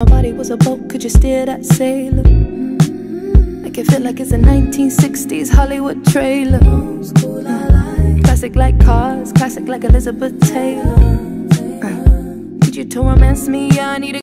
My body was a boat, could you steer that sailor? Mm-hmm. Make it feel like it's a 1960s Hollywood trailer. Classic like cars, classic like Elizabeth Taylor. Uh, could you to romance me, I need a